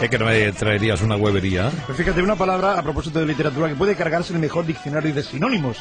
Es que no me traerías una huevería. Pues fíjate, una palabra a propósito de literatura que puede cargarse el mejor diccionario de sinónimos.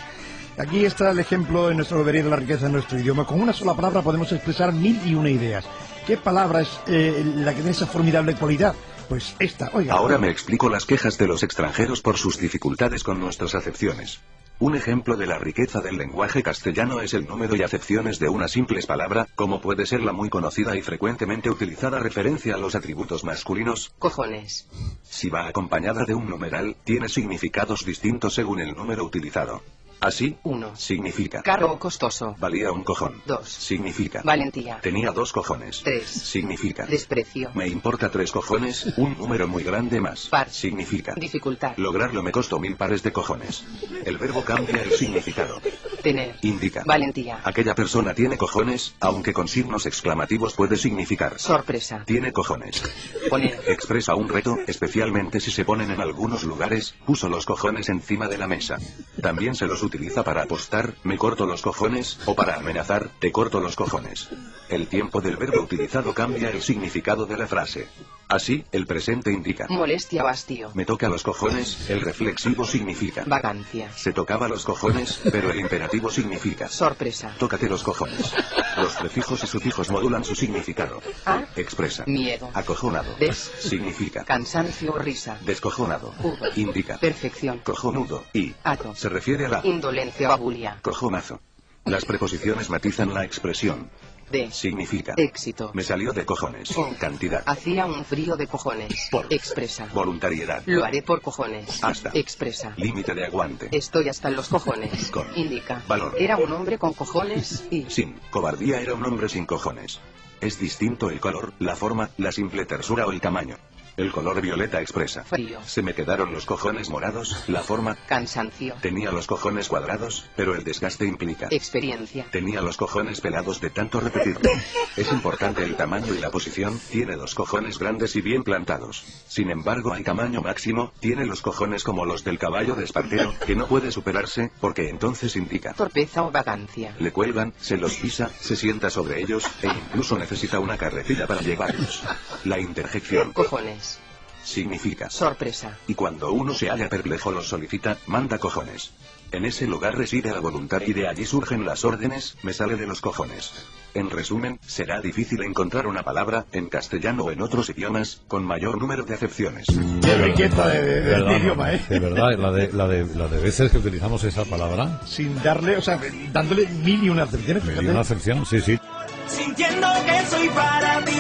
Aquí está el ejemplo en nuestro huevería de la riqueza de nuestro idioma. Con una sola palabra podemos expresar mil y una ideas. ¿Qué palabra es eh, la que tiene esa formidable cualidad? Pues esta, oiga. Ahora me explico las quejas de los extranjeros por sus dificultades con nuestras acepciones. Un ejemplo de la riqueza del lenguaje castellano es el número y acepciones de una simple palabra, como puede ser la muy conocida y frecuentemente utilizada referencia a los atributos masculinos. Cojones. Si va acompañada de un numeral, tiene significados distintos según el número utilizado. Así, 1. significa. Caro costoso. Valía un cojón. 2. Significa. Valentía. Tenía dos cojones. 3. Significa. Desprecio. Me importa tres cojones, un número muy grande más. Par. Significa. Dificultad. Lograrlo me costó mil pares de cojones. El verbo cambia el significado. Tener. Indica. Valentía. Aquella persona tiene cojones, aunque con signos exclamativos puede significar. Sorpresa. Tiene cojones. Poner. Expresa un reto, especialmente si se ponen en algunos lugares, puso los cojones encima de la mesa. También se los utiliza para apostar, me corto los cojones, o para amenazar, te corto los cojones. El tiempo del verbo utilizado cambia el significado de la frase. Así, el presente indica. Molestia o hastío. Me toca los cojones, el reflexivo significa. Vacancia. Se tocaba los cojones, pero el imperativo significa. Sorpresa. Tócate los cojones. Los prefijos y sufijos modulan su significado. A. Expresa. Miedo. Acojonado. Des. Significa. Cansancio o risa. Descojonado. U. Indica. Perfección. Cojonudo. Y. Ato. Se refiere a la. Indolencia o abulia. Cojonazo. Las preposiciones matizan la expresión. D. Significa. Éxito. Me salió de cojones. O. Cantidad. Hacía un frío de cojones. Por. Expresa. Voluntariedad. Lo haré por cojones. Hasta. Expresa. Límite de aguante. Estoy hasta los cojones. Con. Indica. Valor. Era un hombre con cojones y. Sin. Cobardía era un hombre sin cojones. Es distinto el color, la forma, la simple tersura o el tamaño. El color violeta expresa. Frío. Se me quedaron los cojones morados, la forma. Cansancio. Tenía los cojones cuadrados, pero el desgaste implica. Experiencia. Tenía los cojones pelados de tanto repetirlo. Es importante el tamaño y la posición, tiene los cojones grandes y bien plantados. Sin embargo, hay tamaño máximo, tiene los cojones como los del caballo de Espartero, que no puede superarse, porque entonces indica. Torpeza o vagancia. Le cuelgan, se los pisa, se sienta sobre ellos, e incluso necesita una carretilla para llevarlos. La interjección Cojones. Significa. Sorpresa. Y cuando uno se halla perplejo los solicita, manda cojones. En ese lugar reside la voluntad y de allí surgen las órdenes, me sale de los cojones. En resumen, será difícil encontrar una palabra, en castellano o en otros idiomas, con mayor número de acepciones. Qué riqueza de, de- de verdad, idioma, ¿eh? De verdad, la de, la, de, la de veces que utilizamos esa palabra. Sin darle, o sea, dándole mil y una acepciones. Una acepción, sí, sí. sintiendo que soy para ti.